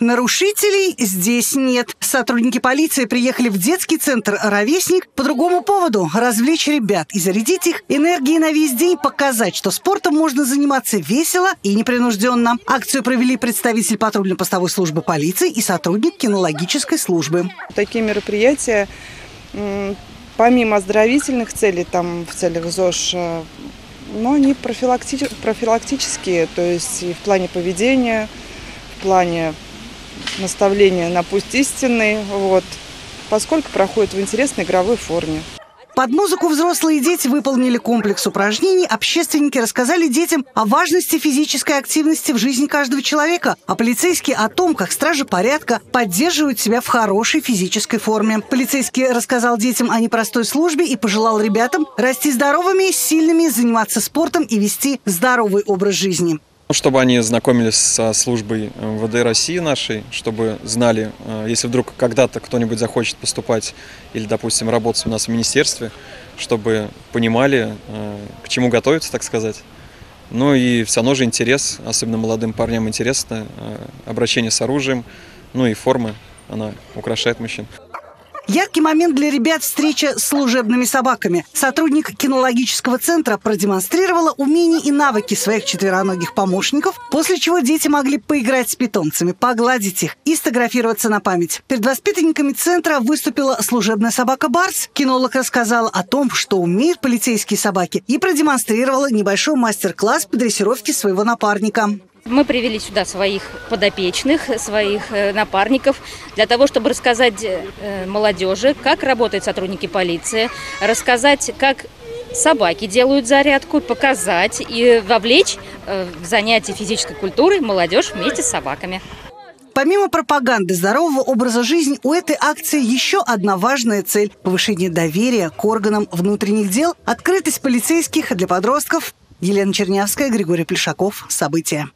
Нарушителей здесь нет. Сотрудники полиции приехали в детский центр «Ровесник» по другому поводу – развлечь ребят и зарядить их энергией на весь день, показать, что спортом можно заниматься весело и непринужденно. Акцию провели представитель патрульно-постовой службы полиции и сотрудник кинологической службы. Такие мероприятия помимо оздоровительных целей, там в целях ЗОЖ, э, но они профилакти профилактические, то есть и в плане поведения, в плане наставления на путь истинный, вот, поскольку проходит в интересной игровой форме. Под музыку взрослые дети выполнили комплекс упражнений. Общественники рассказали детям о важности физической активности в жизни каждого человека, а полицейские о том, как стражи порядка поддерживают себя в хорошей физической форме. Полицейский рассказал детям о непростой службе и пожелал ребятам расти здоровыми, сильными, заниматься спортом и вести здоровый образ жизни. Ну, чтобы они знакомились со службой МВД России нашей, чтобы знали, э, если вдруг когда-то кто-нибудь захочет поступать или, допустим, работать у нас в министерстве, чтобы понимали, э, к чему готовиться, так сказать. Ну и все равно же интерес, особенно молодым парням интересно, э, обращение с оружием, ну и форма, она украшает мужчин. Яркий момент для ребят – встреча с служебными собаками. Сотрудник кинологического центра продемонстрировала умения и навыки своих четвероногих помощников, после чего дети могли поиграть с питомцами, погладить их и сфотографироваться на память. Перед воспитанниками центра выступила служебная собака Барс. Кинолог рассказал о том, что умеют полицейские собаки, и продемонстрировала небольшой мастер-класс по дрессировке своего напарника. Мы привели сюда своих подопечных, своих э, напарников, для того, чтобы рассказать э, молодежи, как работают сотрудники полиции, рассказать, как собаки делают зарядку, показать и вовлечь э, в занятия физической культуры молодежь вместе с собаками. Помимо пропаганды здорового образа жизни, у этой акции еще одна важная цель – повышение доверия к органам внутренних дел, открытость полицейских для подростков. Елена Чернявская, Григорий Плешаков. События.